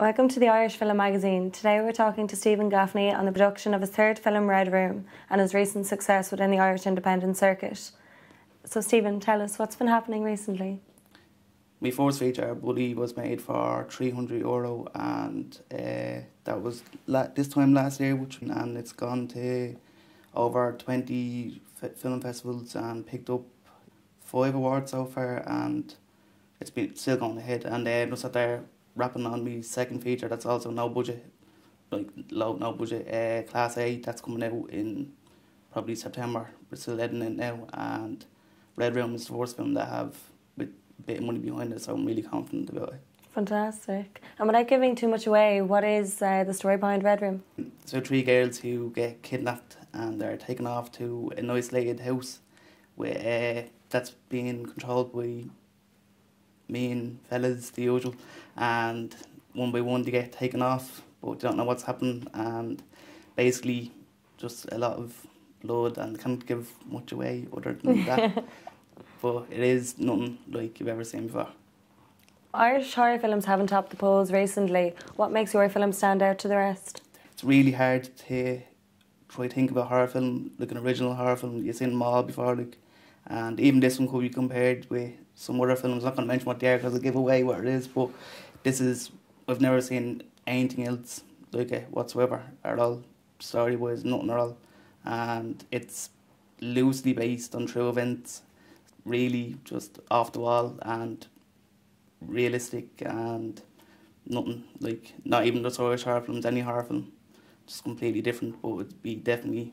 Welcome to the Irish Film Magazine. Today we're talking to Stephen Gaffney on the production of his third film, Red Room, and his recent success within the Irish independent circuit. So, Stephen, tell us what's been happening recently. My first feature, Bully, was made for 300 euro, and uh, that was this time last year, which and it's gone to over 20 f- film festivals and picked up five awards so far, and it's been still going ahead. And uh, just sat there wrapping on my second feature, that's also no budget, like low no budget, uh, Class A, that's coming out in probably September. We're still editing it now, and Red Room is the first film that I have with a bit of money behind it, so I'm really confident about it. Fantastic. And without giving too much away, what is uh, the story behind Red Room? So three girls who get kidnapped and they're taken off to an isolated house where uh, that's being controlled by mean fellas, the usual, and one by one they get taken off, but they don't know what's happened, and basically just a lot of blood and can't give much away other than that. but it is nothing like you've ever seen before. Irish horror films haven't topped the polls recently. What makes your film stand out to the rest? It's really hard to try to think of a horror film, like an original horror film you've seen them all before, like, and even this one could be compared with some other films. I'm not going to mention what they are because I give away what it is, but this is I've never seen anything else like it whatsoever at all, story wise, nothing at all, and it's loosely based on true events, really just off the wall and realistic and nothing like not even just Irish horror films, any horror film, just completely different, but it'd be definitely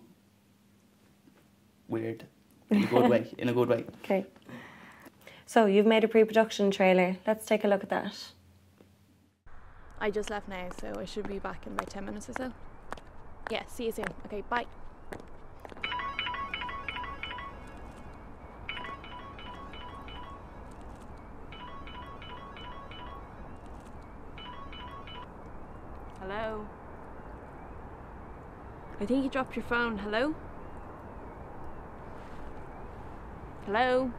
weird in a good way. In a good way. Okay. So, you've made a pre production trailer. Let's take a look at that. I just left now, so I should be back in about 10 minutes or so. Yeah, see you soon. Okay, bye. Hello? I think you dropped your phone. Hello? Hello?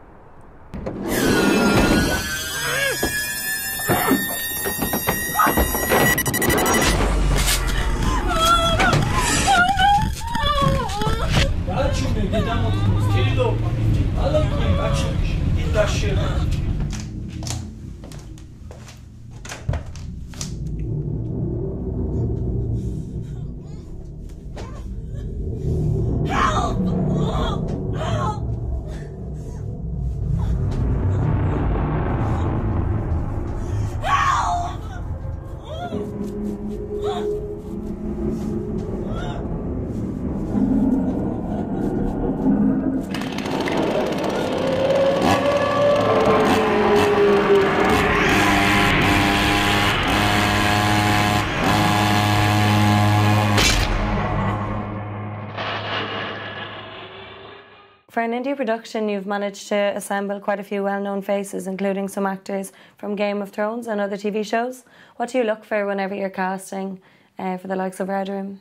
An indie production, you've managed to assemble quite a few well known faces, including some actors from Game of Thrones and other TV shows. What do you look for whenever you're casting uh, for the likes of Red Room?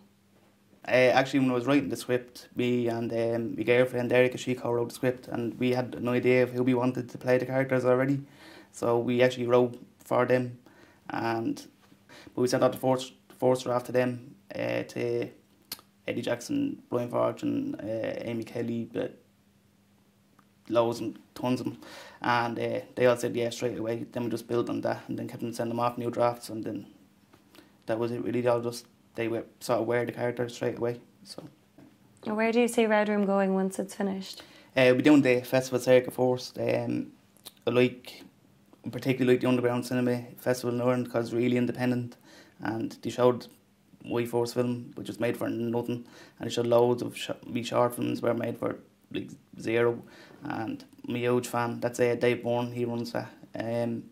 Uh, actually, when I was writing the script, me and um, my girlfriend Erica, she co-wrote the script, and we had an idea of who we wanted to play the characters already. So we actually wrote for them, and but we sent out the first first draft to them uh, to Eddie Jackson, Brian Fortune, uh, Amy Kelly, but loads and tons of them, and uh, they all said yeah straight away. Then we just built on that, and then kept on sending them off new drafts, and then that was it. Really, they all just they were sort of wear the characters straight away. So. Where do you see Red Room going once it's finished? Uh, we're doing the festival circuit first. Um, I like, particularly like the Underground Cinema Festival in Ireland because it's really independent and they showed my first film, which was made for nothing, and they showed loads of sh- wee short films were made for like zero. And I'm huge fan. That's uh, Dave Bourne, he runs that. Um,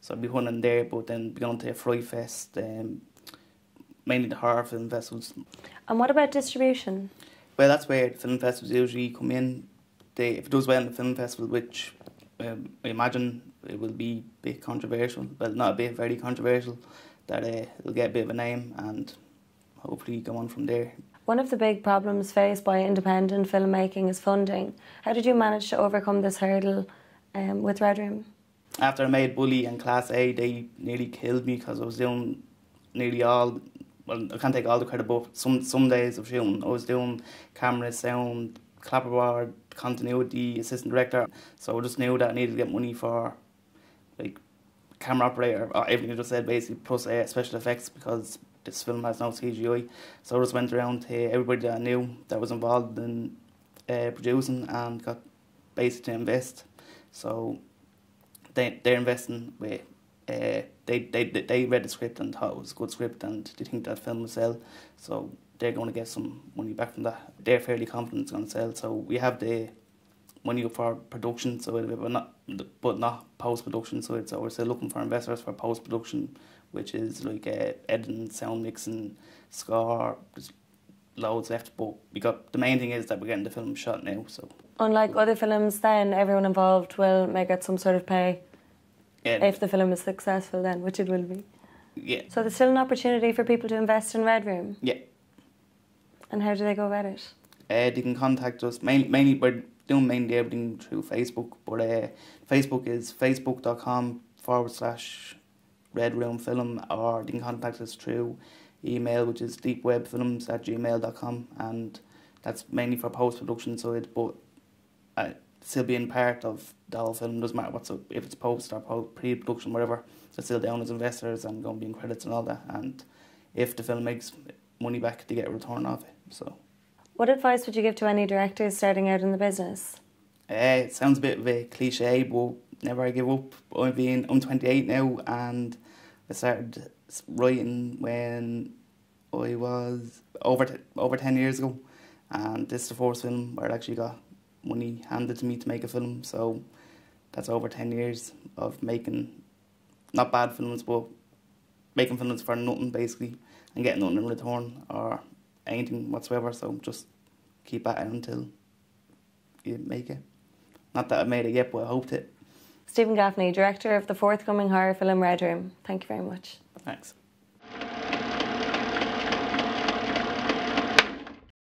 so I'll be hunting there, but then be going to Fright Fest, um, mainly the horror film festivals. And what about distribution? Well, that's where film festivals usually come in. They, if it does well in the film festival, which um, I imagine it will be a bit controversial, well, not a bit, very controversial, that uh, it'll get a bit of a name and hopefully go on from there. One of the big problems faced by independent filmmaking is funding. How did you manage to overcome this hurdle um, with Red Room? After I made Bully and Class A, they nearly killed me because I was doing nearly all. Well, I can't take all the credit, but some some days of shooting, I was doing camera, sound, clapperboard, continuity, assistant director. So I just knew that I needed to get money for like camera operator, or everything I just said basically, plus uh, special effects because this film has no CGI. So I just went around to everybody that I knew that was involved in uh, producing and got basically to invest. So they they're investing with uh, they, they they read the script and thought it was a good script and they think that film will sell. So they're going to get some money back from that. They're fairly confident it's going to sell. So we have the money for production, so it, but not but not post production. So it's we're still looking for investors for post production, which is like uh, editing, sound mixing, score. There's loads left, but we got the main thing is that we're getting the film shot now. So Unlike other films, then everyone involved will may get some sort of pay yeah, if the film is successful, then which it will be. yeah, So there's still an opportunity for people to invest in Red Room. yeah. And how do they go about it? Uh, they can contact us mainly. Mainly, we're doing mainly everything through Facebook. But uh, Facebook is facebook.com forward slash Red Room Film, or you can contact us through email, which is deepwebfilms at gmail.com, and that's mainly for post production side. But uh, still being part of the whole film doesn't matter what's up, if it's post or pre production, whatever. They're still down as investors and going to be in credits and all that. And if the film makes money back, they get a return of it. So. What advice would you give to any directors starting out in the business? Uh, it sounds a bit of a cliche, but never I give up. I've been I'm 28 now, and I started writing when I was over t- over 10 years ago, and this is the first film where I actually got money handed to me to make a film. So that's over 10 years of making not bad films, but making films for nothing basically, and getting nothing in return or anything whatsoever. So just keep at it until you make it. Not that I've made it yet, but I hoped it. Stephen Gaffney, director of the forthcoming horror film Red Room. Thank you very much. Thanks.